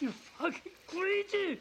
You fucking crazy!